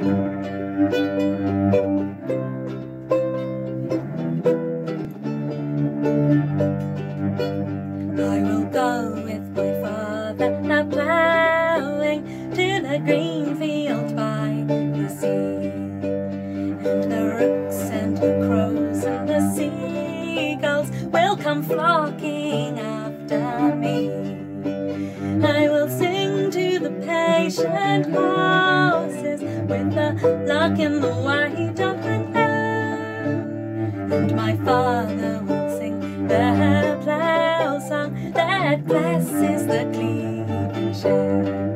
I will go with my father a ploughing to the green field by the sea. And the rooks and the crows and the seagulls will come flocking after me. I will sing to the patient horses with the lark in the white of the hair. And my father will sing the plough song that blesses the clean share.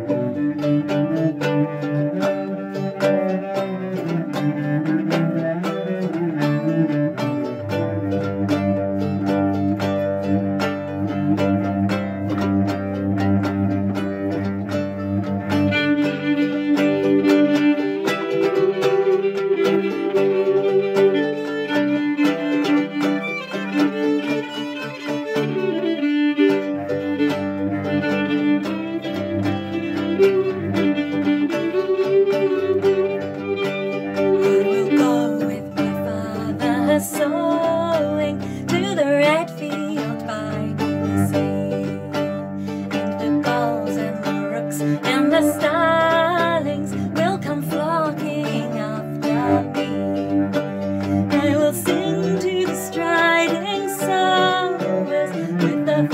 Sowing to the red field by the sea. And the gulls and the rooks and the starlings will come flocking after me. I will sing to the striding sowers with the